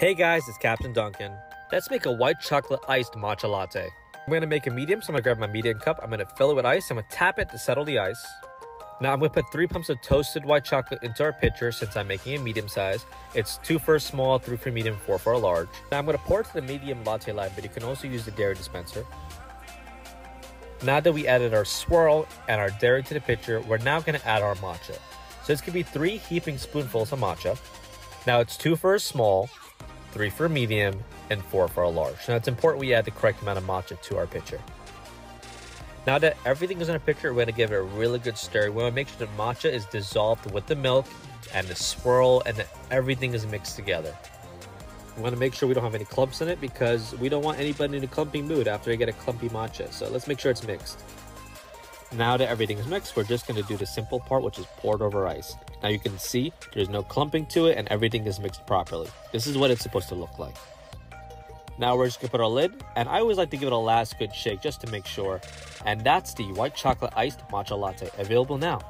Hey guys, it's Captain Dunkin. Let's make a white chocolate iced matcha latte. I'm gonna make a medium, so I'm gonna grab my medium cup. I'm gonna fill it with ice. I'm gonna tap it to settle the ice. Now I'm gonna put three pumps of toasted white chocolate into our pitcher since I'm making a medium size. It's two for a small, three for medium, four for a large. Now I'm gonna pour it to the medium latte line, but you can also use the dairy dispenser. Now that we added our swirl and our dairy to the pitcher, we're now gonna add our matcha. So this could be three heaping spoonfuls of matcha. Now it's two for a small, three for a medium, and four for a large. Now it's important we add the correct amount of matcha to our pitcher. Now that everything is in a pitcher, we're gonna give it a really good stir. We wanna make sure the matcha is dissolved with the milk and the swirl and that everything is mixed together. We wanna make sure we don't have any clumps in it because we don't want anybody in a clumpy mood after they get a clumpy matcha. So let's make sure it's mixed. Now that everything is mixed, we're just gonna do the simple part, which is poured over ice. Now you can see there's no clumping to it and everything is mixed properly. This is what it's supposed to look like. Now we're just gonna put our lid, and I always like to give it a last good shake just to make sure. And that's the white chocolate iced matcha latte, available now.